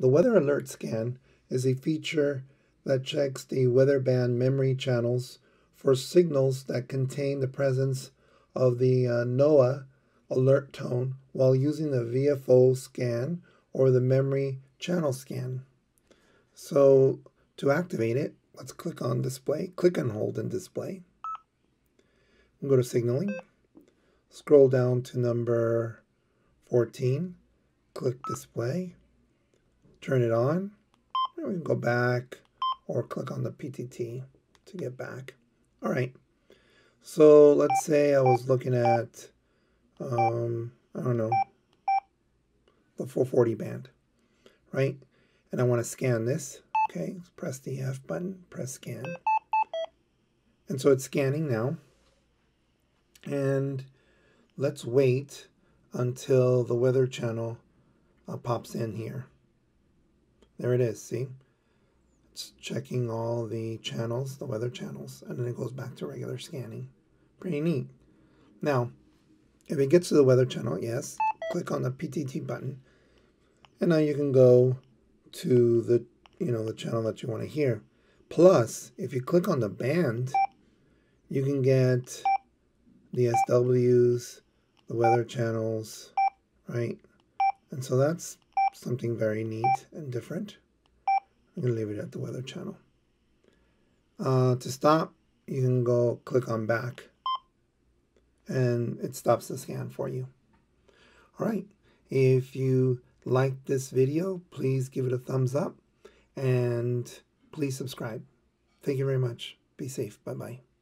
The Weather Alert Scan is a feature that checks the weather band memory channels for signals that contain the presence of the uh, NOAA alert tone while using the VFO scan or the memory channel scan. So to activate it, let's click on display, click and hold and display. Go to signaling, scroll down to number 14, click display, turn it on, and we can go back or click on the PTT to get back. All right, so let's say I was looking at, um, I don't know, the 440 band, right? And I want to scan this. Okay, press the F button, press scan. And so it's scanning now. And let's wait until the weather channel uh, pops in here. There it is, see? It's checking all the channels, the weather channels, and then it goes back to regular scanning. Pretty neat. Now, if it gets to the weather channel, yes, click on the PTT button. And now you can go to the, you know, the channel that you want to hear. Plus, if you click on the band, you can get the SWs, the weather channels, right? And so that's something very neat and different. I'm going to leave it at the weather channel. Uh, to stop, you can go click on back and it stops the scan for you. All right. If you like this video, please give it a thumbs up and please subscribe. Thank you very much. Be safe. Bye-bye.